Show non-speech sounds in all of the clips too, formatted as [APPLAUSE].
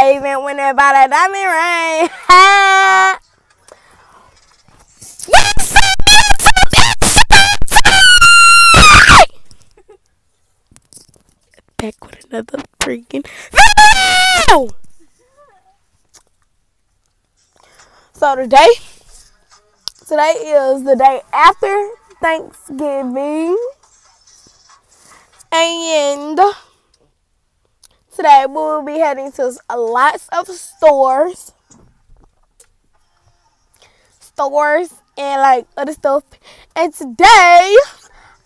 I even went and bought a diamond ring. [LAUGHS] Back with another freaking video. So today, today is the day after Thanksgiving. And today we will be heading to lots of stores. Stores and like other stuff. And today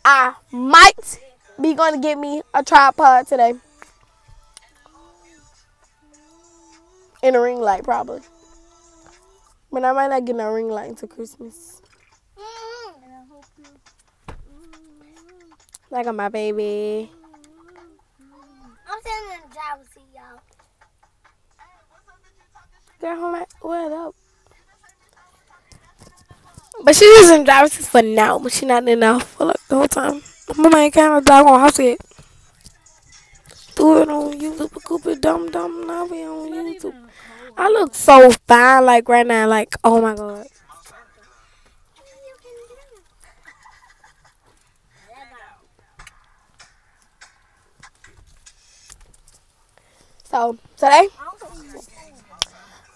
I might be going to get me a tripod today. And a ring light probably. But I might not get a ring light until Christmas. Like on my baby. I'm sitting in the driver's seat, y'all. Girl, hold on. What up? But she is in driver's seat for now, but she not in now for like the whole time. Mama ain't kind of dog on house yet. Do it on YouTube, Cooper, dumb, dumb, now we on YouTube. I look so fine, like right now, like oh my god. So today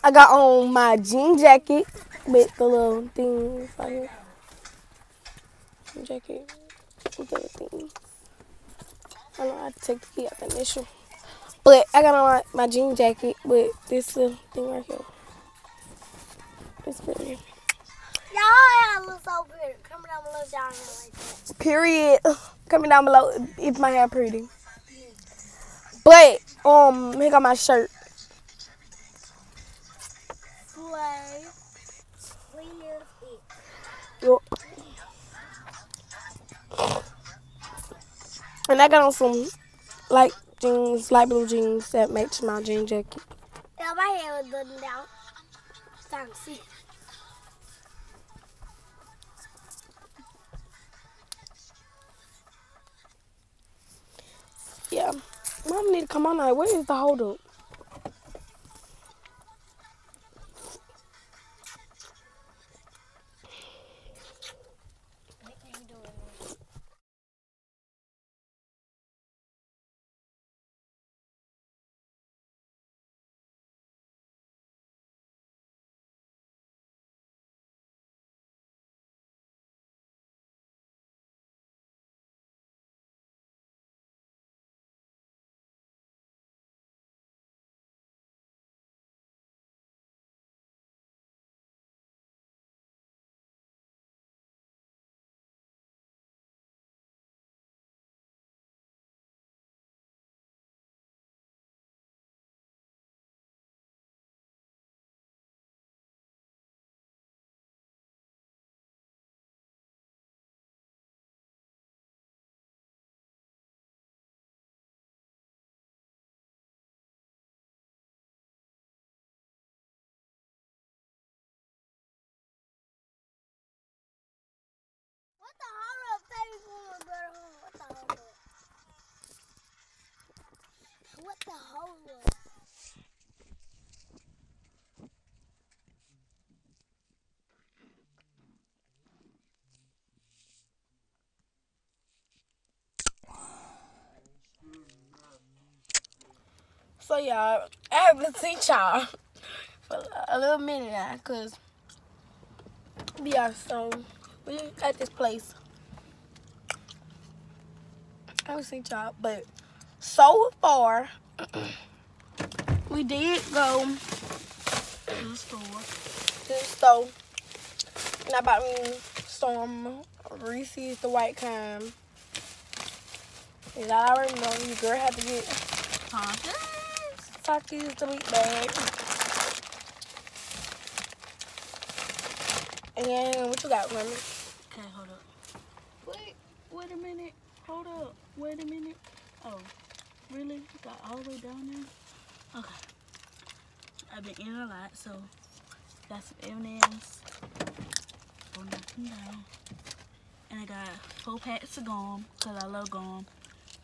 I got on my jean jacket with the little things right here. Jean jacket with the things. I don't know how to take the key out the initial. But I got on my, my jean jacket with this little thing right here. It's pretty. Y'all hair look so pretty. Comment down below y'all hair like that. Period. Comment down below if my hair pretty. But um, here got my shirt. Slay. Yup. And I got on some light jeans, light blue jeans that match my jean jacket. Yeah, my hair was done down. It's Need to come on now. Where is the hold the hold up, baby? What the up? What the up? So y'all, I haven't seen y'all for a little minute now, cause we are so we at this place. I haven't seen y'all, but so far [CLEARS THROAT] we did go to the store. To the store. And I bought me some Reese's the white kind. And I already know you girl had to get Takis the meat bag. And what you got, Remy? Okay, hold up. Wait, wait a minute. Hold up. Wait a minute. Oh, really? Got all the way down there? Okay. I've been in a lot, so got some M&M's. Oh, Go knock them down. And I got four packs of gum, because I love gum.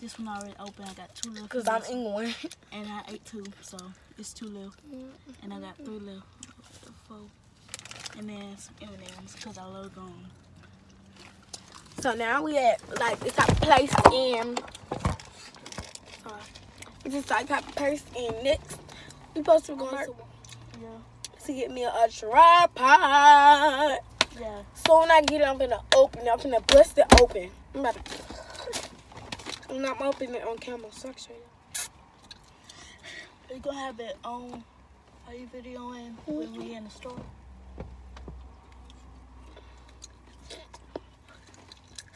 This one already open. I got two little Cause I'm pieces, England. [LAUGHS] And I ate two, so It's two left, and I got three left. Four, and then some M&Ms because I love gum. So now we at like it's got placed in. Sorry. We just like got placed in next. We supposed to be going to, Yeah, to get me a tripod. yeah. So when I get it, I'm gonna open it. I'm gonna bust it open. I'm about to. I'm not opening it on camera. So I can show you. Gonna have it on. Are you videoing when we mm-hmm. in the store?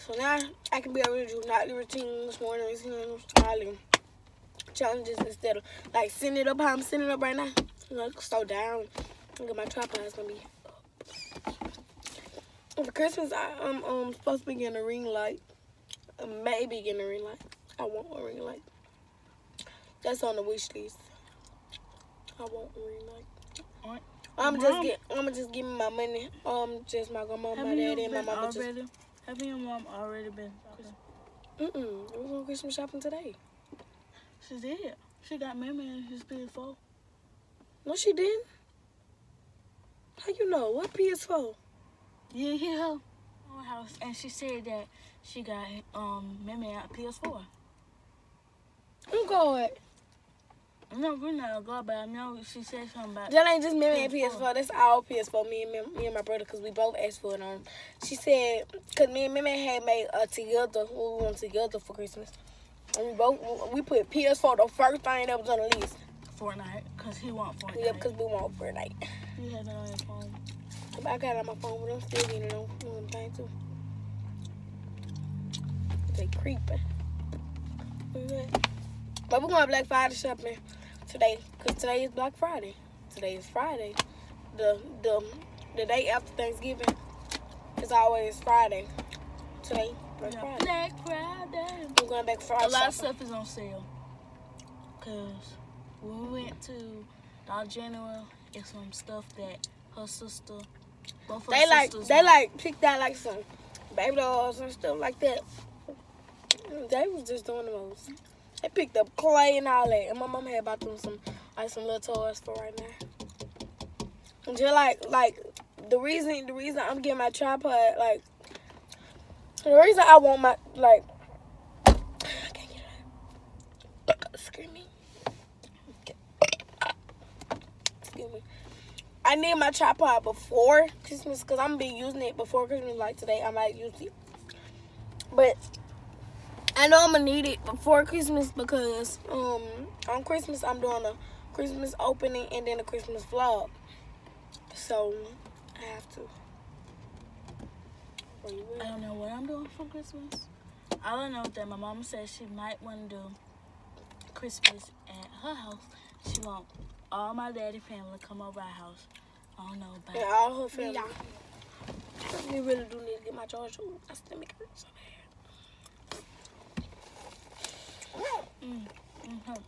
So now I can be able to do nightly routines, morning routines, smiling challenges instead of like sitting it up how I'm sitting it up right now. Look so down. Look at my tripod is gonna be up. For Christmas, I, I'm um, supposed to be getting a ring light. Maybe getting a ring light. I want a ring light. That's on the wish list. I want a ring light. I'm just get. I'm just give me my money. Um, just my grandma, my daddy, and my mama. Just Haven't your mom already been shopping? Mm-mm. We're going Christmas shopping today. She did. She got Mimi in his PS4. No, she didn't. How you know? What PS4? You didn't hear her? House, and she said that she got um Mimi out PS4. I'm going. No, we're not gonna go, but I know she said something about. That ain't just me and PS4. PS4. That's our PS4. Me and me, me and my brother, cause we both asked for it on. She said, cause me and Mimi had made a together. We went together for Christmas. And we both we put PS4 the first thing that was on the list. Fortnite, cause he want Fortnite. Yeah, because we want Fortnite. he had it on his phone. But I got it on my phone, but I'm still getting it on the thing too. They creeping. But we're going Black Friday shopping today, cause today is Black Friday. Today is Friday. The the the day after Thanksgiving is always Friday. Today, Black Yeah. Friday. Black Friday. We're going back Friday. A lot of stuff is on sale. Cause when we went to Dollar General, it's some stuff that her sister, both of They her like sisters they like picked out like some baby dolls and stuff like that. They was just doing the most. They picked up clay and all that, and my mom had bought them some like some little toys for right now. And just like like the reason the reason I'm getting my tripod like the reason I want my like I can't get it out. Screaming. Excuse me. I need my tripod before Christmas because I'm gonna be using it before Christmas. Like today, I might use it, but I know I'm gonna need it before Christmas because um on Christmas I'm doing a Christmas opening and then a Christmas vlog, so I have to. I don't know what I'm doing for Christmas. All I know is that my mom said she might want to do Christmas at her house. She want all my daddy family to come over our house. I don't know about Yeah, all her family. We really do need to get my charger. Ooh, My stomach hurts so bad. Mhm.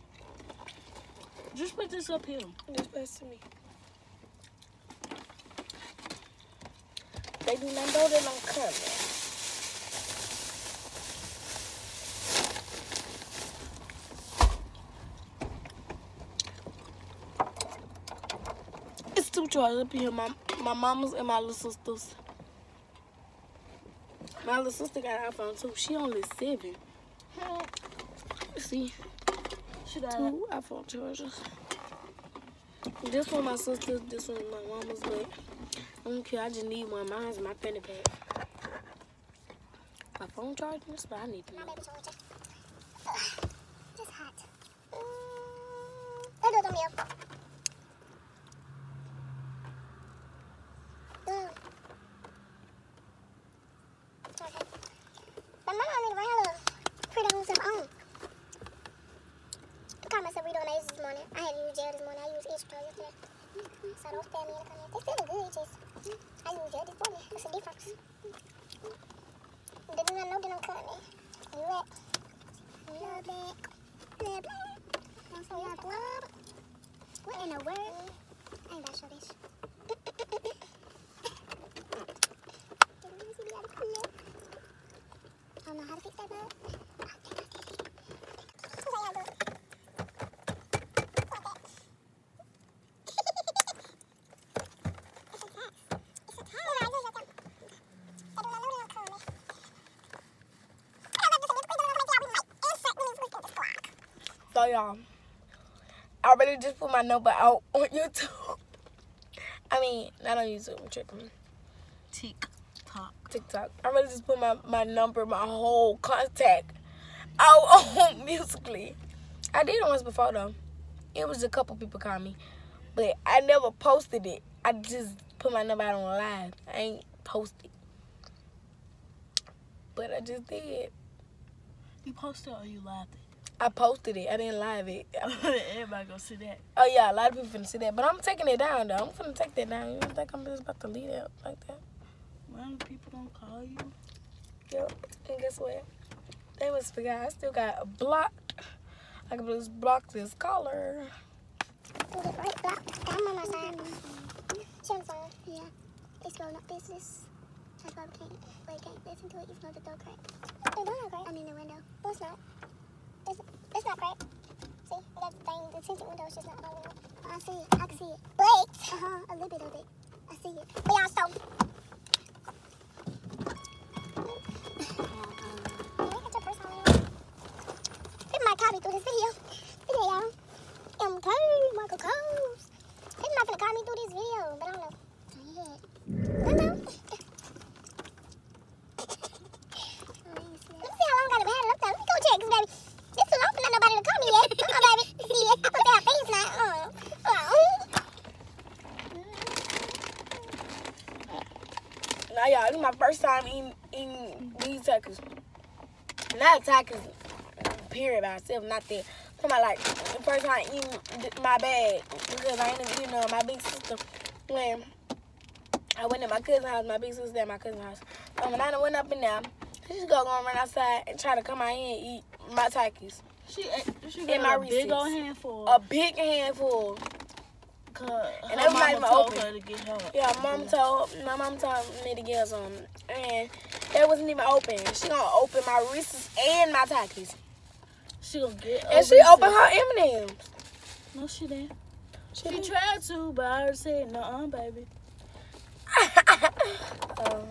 Just put this up here. Just pass to me. They do not know that I'm coming. It's two chargers up here. My my mama's and my little sister's. My little sister got an iPhone too. She only seven. Got two iPhone chargers. This one my sister's, this one my mama's, but I don't care. I just need one. Mine's my penny pad. My phone this, but I need to know. baby charger. Ugh, It's hot. Mm, Let it on me. Mm. Okay. But my mom need to bring her little pretty home some own. The comments that we doing eggs this morning. I had to use gel this morning. I used extra yesterday. Spare in the comments. They still look good, just I use gel this morning. What's the difference? They do not know that I'm cutting it. You at? Little black. Little black. I'm so y'all blood. What in the world? I ain't gotta show this. I don't know how to fix that bug. I think I did it. Who's that y'all do? Like that. So y'all, I really just put my number out [LAUGHS] on YouTube. I mean, not on YouTube, I'm tripping. TikTok. TikTok. I really just put my, my number, my whole contact out [LAUGHS] on Musically. I did it once before though. It was a couple people call me, but I never posted it. I just put my number out on live. I ain't posted, but I just did. You posted or you live I posted it. I didn't live it. it? [LAUGHS] [LAUGHS] Everybody gonna see that. Oh yeah, a lot of people finna see that, but I'm taking it down though. I'm finna take that down. You don't think I'm just about to leave it like that? When people don't call you. Yep. And guess what? They must forgot. I still got a block. I can just block this color. Do it right block. I'm on my side. She on. Yeah. It's grown up business. That's why can't, we can't listen to it even though the door cracked. The door not cracked. I mean the window. No, it's not. It's, it's not cracked. See, we got the thing, the tinted window is just not all the way. I see it. I can see it. But, uh-huh, a little bit of it. I see it. But y'all, so. Me through this video. Video, y'all. MK, Michael Coles. People not gonna call me through this video, but I don't know. I don't know. Let me see how long I done had it up there. Let me go check, 'cause, baby, this too long for not nobody to call me yet. Uh, baby, see it. I put that face now. Uh, uh. Now y'all, this is my first time eating, eating these tacos. Not tacos, period, by itself, not that. Talking about like the first time eating my bag because I ain't you know my big sister when I went to my cousin's house, my big sister at my cousin's house. Um, when I went up in there, she just go go run outside and try to come out here and eat my Takis. She ate, she got my a big old handful. A big handful. Cause And her it was not mama even told open. her to get her. Yeah, mom told my mom told me to get some, and it wasn't even open. She gonna open my Reese's and my Takis, She gonna get. and she opened her M M's. No, she didn't. She She tried to, but I already said no, baby. [LAUGHS] Uh,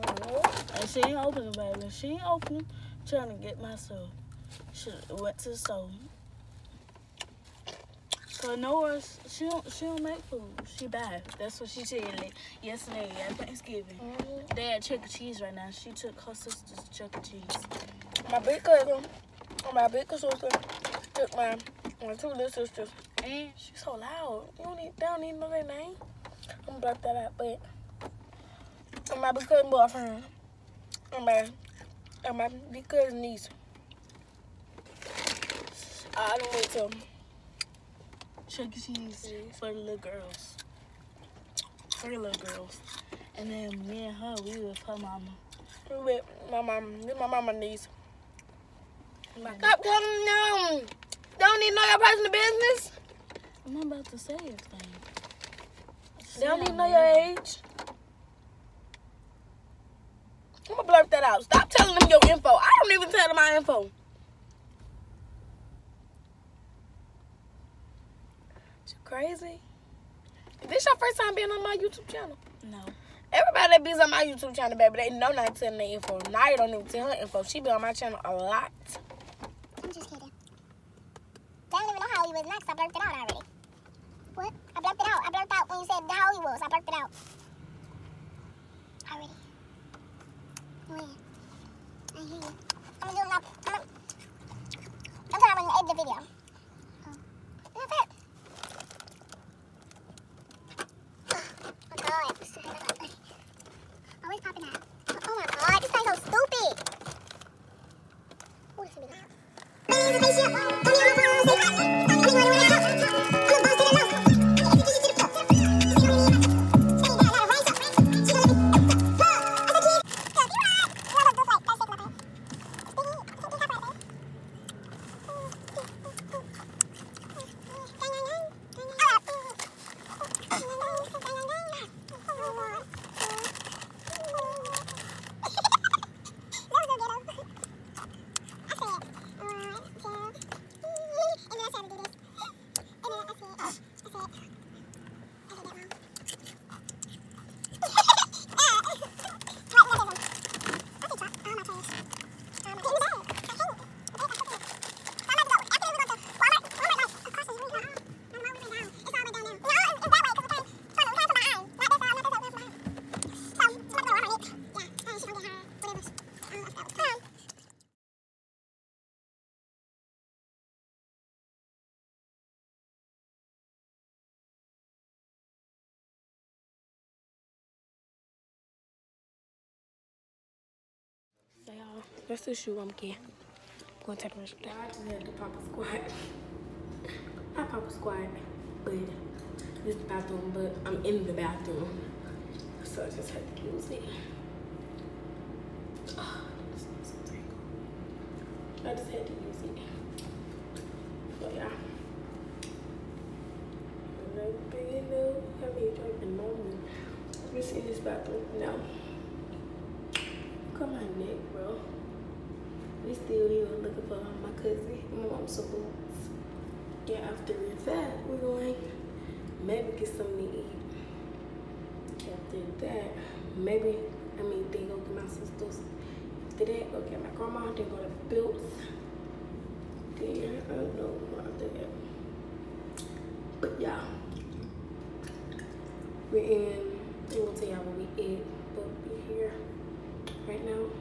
And she ain't opening, baby. She ain't opening. Trying to get my soul. She went to the store. Cause Nora, she don't, she don't make food. She buy. That's what she said like, yesterday at Thanksgiving. Mm-hmm. They had Chuck E. Cheese right now. She took her sister's Chuck E. Cheese. my big cousin, my big sister took my my two little sisters. And She's so loud. You don't need, they don't need to know their name. I'm gonna block that out, but and my big cousin boyfriend, and my and my big cousin niece. I don't wait till. Chuck E. Cheese for the little girls. For the little girls. And then me and her, we with her mama. with my mom. This my mama niece. Stop telling them. Don't need to know your personal business. I'm not about to say everything. They don't need to know your age. I'm gonna blurt that out. Stop telling them your info. I don't even tell them my info. You crazy? This your first time being on my YouTube channel. No. Everybody that be on my YouTube channel, baby, they know not to tell their info. Now you don't even tell her info. She be on my channel a lot. I'm just kidding. They don't even know how he was next. I blurted it out already. What? I blurted it out. I blurted out when you said how he was. I blurted it out. Already. When? So y'all, that's the shoe I'm getting. I'm gonna take my shoe down. I just had to pop a squat. Not pop a squat, but this is the bathroom, but I'm in the bathroom. So I just had to use it. Ah, tangled. I just had to use it. So yeah. Like, big enough. I mean, the moment. Just in this bathroom now. Look at my neck, bro. We still here looking for my cousin. My mom's boots. Yeah, after that, we're going maybe get something to eat. After that, maybe, I mean, then go get my sisters. After that, go get my grandma. Then go to Built. Then, I don't know after that. But yeah. We're in, I'm gonna tell y'all what we ate, but we're here right now.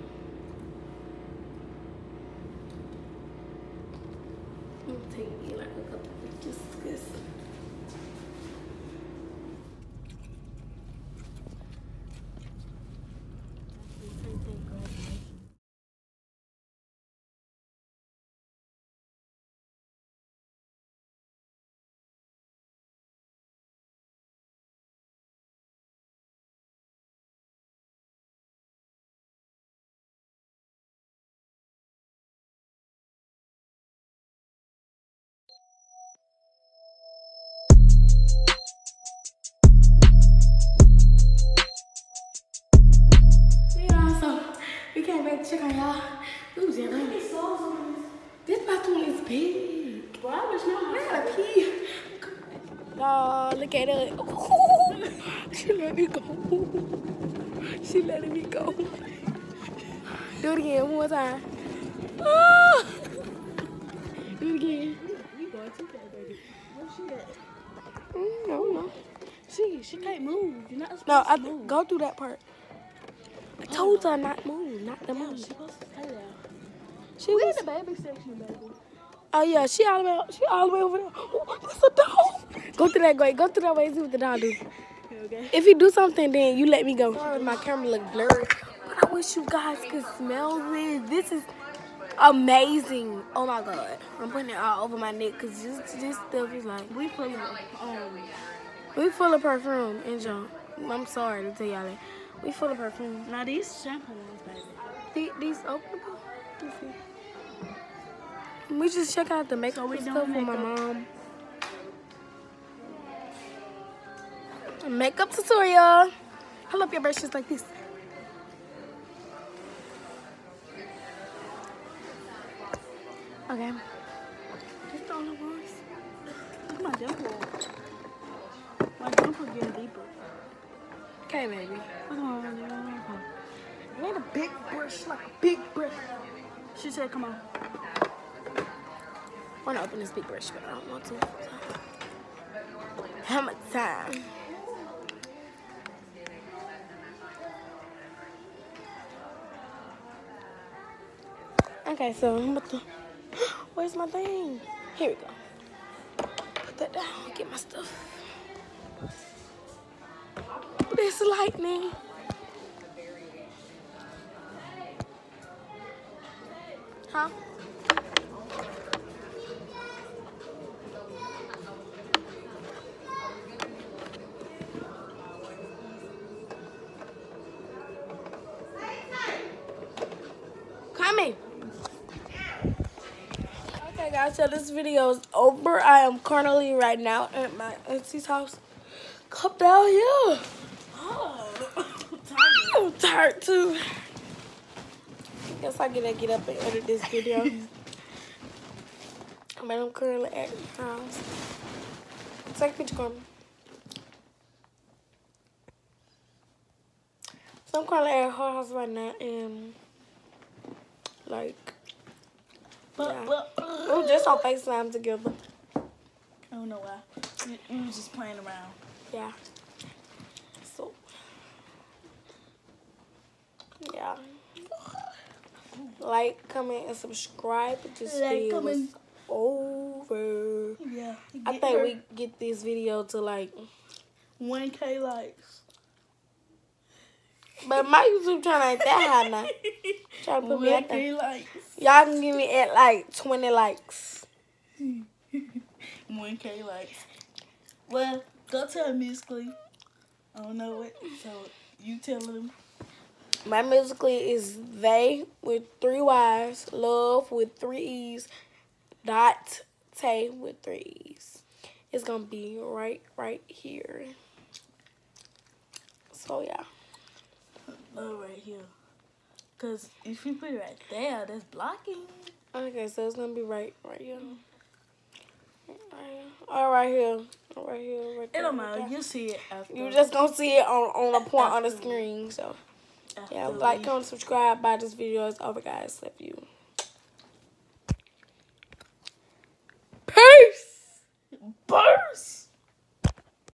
Came back to check on y'all. It was yelling. This bathroom is big. Why was not I gotta pee. Oh, look at her. [LAUGHS] she let me go. she letting me go. Do it again one more time. Ah. Do it again. You going too fast, baby. Where's she at? Mm, no, no. See, she can't move. You're not supposed No, I to move. go through that part. I told her not move, not the move. she supposed to stay there. She We in was. the baby section, baby. Oh yeah, she all the way. She all the way over there. Oh, that's a dog. Go through that way. Go through that way. See what the dog do. Okay. If he do something, then you let me go. Sorry, my camera look blurry, but I wish you guys could smell this. This is amazing. Oh my god, I'm putting it all over my neck because this this stuff is like We full of um. we full of perfume and junk. I'm sorry to tell y'all that. We full of perfume. Now these shampoo ones, baby. These, these openable. Let me see. We just check out the makeup doing stuff for my mom. A makeup tutorial. I love your brushes like this. Okay. Just all the ones. Look at my dimple. My dimple getting deeper. Okay, baby. My dimple. I need a big brush, like a big brush. She said, come on. I want to open this big brush, but I don't want to. How much time? Okay, so I'm about to. Where's my thing? Here we go. Put that down. Get my stuff. This lightning. Huh? Coming. Okay, guys, so this video is over. I am currently right now at my auntie's house. Come down here. Tired too. Guess I gotta get up and edit this video. [LAUGHS] but I'm currently at my house. Take a picture, Carmen. So I'm currently at her house right now and like but, Yeah. we were just on FaceTime together. I don't know why. We, we was just playing around. Yeah. So yeah. Like, comment, and subscribe. This Like, video comment. over. Yeah. I think we get this video to like 1K likes. But my YouTube channel ain't that high now. [LAUGHS] Try to put me. 1K likes. Y'all can give me at like 20 likes. [LAUGHS] 1K likes. Well, go tell Musically. I don't know it, so you tell them. My musically is they with three Y's, love with three E's, dot Tay with three E's. It's gonna be right right here. So yeah. Oh, right here. Cause if you put it right there, that's blocking. Okay, so it's gonna be right right here. Right here. All right here. All right here. Right It don't matter. there. You see it after. You just gonna see it on on a point on the screen. So after yeah, like, comment, subscribe. Buy this video. It's over, guys. Love you.